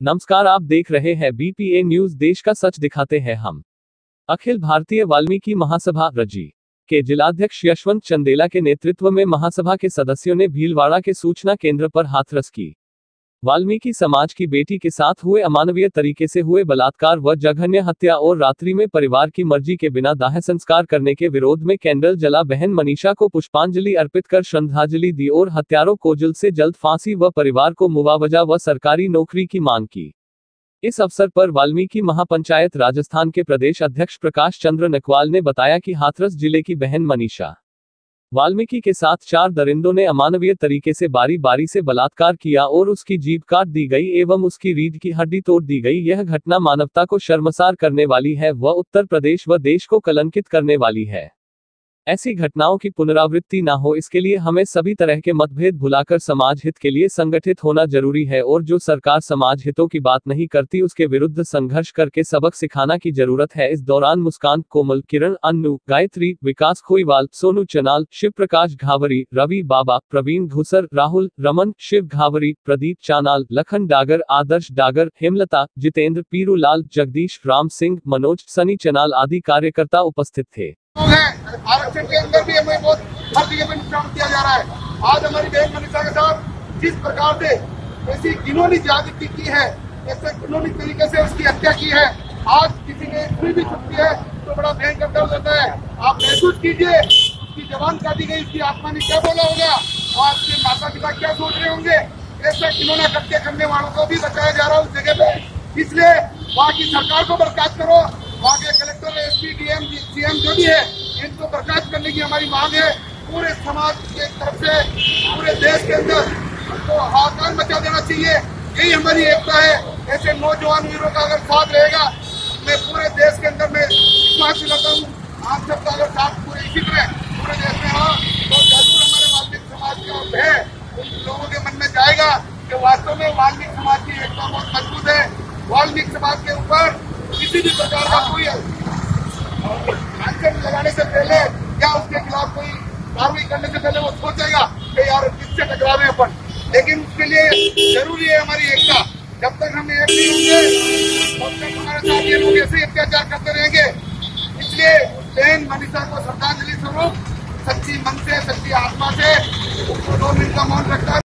नमस्कार, आप देख रहे हैं बीपीए न्यूज़ देश का सच दिखाते हैं हम। अखिल भारतीय वाल्मीकि महासभा रज़ी के जिलाध्यक्ष यशवंत चंदेला के नेतृत्व में महासभा के सदस्यों ने भीलवाड़ा के सूचना केंद्र पर हाथरस की। वाल्मीकि समाज की बेटी के साथ हुए अमानवीय तरीके से हुए बलात्कार व जघन्य हत्या और रात्रि में परिवार की मर्ज़ी के बिना दाह संस्कार करने के विरोध में कैंडल जला बहन मनीषा को पुष्पांजलि अर्पित कर श्रद्धांजलि दी और हत्यारों को जल्द से जल्द फांसी व परिवार को मुआवजा व सरकारी नौकरी की मांग की। इस अवसर पर वाल्मीकि महापंचायत राजस्थान के प्रदेश अध्यक्ष प्रकाश चंद्र नकवाल ने बताया कि हाथरस ज़िले की बहन मनीषा वाल्मीकि के साथ चार दरिंदों ने अमानवीय तरीके से बारी बारी से बलात्कार किया और उसकी जीप काट दी गई एवं उसकी रीढ़ की हड्डी तोड़ दी गई। यह घटना मानवता को शर्मसार करने वाली है वह उत्तर प्रदेश व देश को कलंकित करने वाली है। ऐसी घटनाओं की पुनरावृत्ति न हो, इसके लिए हमें सभी तरह के मतभेद भुलाकर समाज हित के लिए संगठित होना ज़रूरी है और जो सरकार समाज हितों की बात नहीं करती, उसके विरुद्ध संघर्ष करके सबक सिखाना की ज़रूरत है। इस दौरान मुस्कान, कोमल, किरण, अन्नू, गायत्री, विकास खोईवाल, सोनू चनाल शिव प्रकाश घावरी, रवि बाबा, प्रवीण घुसर, राहुल, रमन, शिव घावरी, प्रदीप चानाल, लखन डागर, आदर्श डागर, हेमलता, जितेंद्र पीरू लाल जगदीश, राम सिंह, मनोज, सनी चनाल आदि कार्यकर्ता उपस्थित थे। लोग हैं। आरक्षण के अंदर भी हमें बहुत हर जगह पे नुकसान किया जा रहा है। आज हमारी बहन मनीषा के साथ जिस प्रकार से ऐसी घिनौनी जागृति की है, ऐसे घिनौनी तरीके से उसकी हत्या की है, आज किसी ने सुई भी चुकी है तो बड़ा भयंकर दर्द होता है। आप महसूस कीजिए, उसकी जवान काटी गई, उसकी आत्मा ने क्या बोला होगा? और आपके माता पिता क्या सोच रहे होंगे? ऐसा खिलौना कृत्य करने वालों को भी बचाया जा रहा है उस जगह पे। इसलिए वहाँ की सरकार को बर्खास्त करो वहाँ के कलेक्टर एसपी, डीएम सीएम जो भी है, इनको बर्खास्त करने की हमारी मांग है। पूरे समाज के तरफ़ से, पूरे देश के अंदर हमको हाहाकार मचा देना चाहिए। यही हमारी एकता है। ऐसे नौजवान वीरों का अगर साथ रहेगा, मैं पूरे देश के अंदर में विश्वास दिलाता हूँ। आप सबका अगर साथ पूरे इसी तरह, पूरे देश में हो तो ज़रूर हमारे वाल्मीकि समाज का भय उन लोगों के मन में जाएगा कि वास्तव में वाल्मीकि समाज की एकता बहुत मज़बूत है। वाल्मीकि समाज के ऊपर किसी भी प्रकार का कोई एक्शन लगाने से पहले या उसके खिलाफ कोई कार्रवाई करने से पहले वो सोचेगा कि यार किससे टकरावे अपन। लेकिन उसके लिए ज़रूरी है हमारी एकता। जब तक हम एक नहीं होंगे, तब तक हमारे साथ ये लोग ऐसे अत्याचार करते रहेंगे। इसलिए बहन मनीषा को श्रद्धांजलि स्वरूप सच्ची मन से, सच्ची आत्मा से दो मिनट का मौन रखता